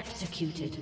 Executed.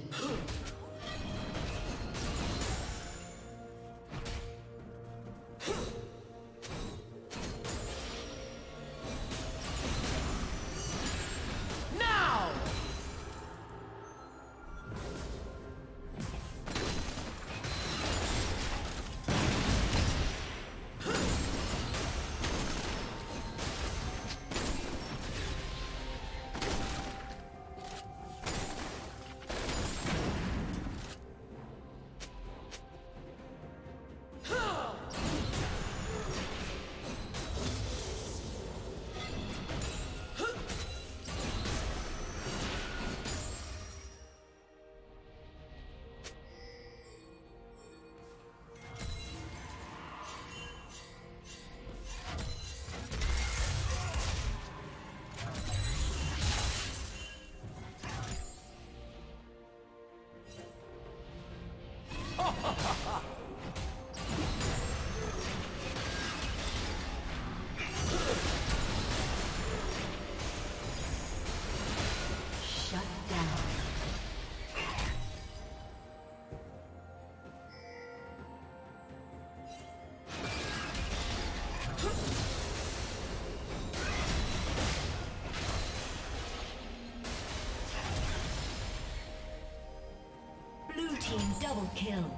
Double kill.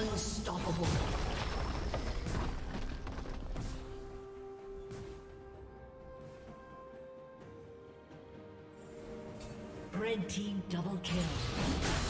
Unstoppable. Red team double kill.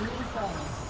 soon fall.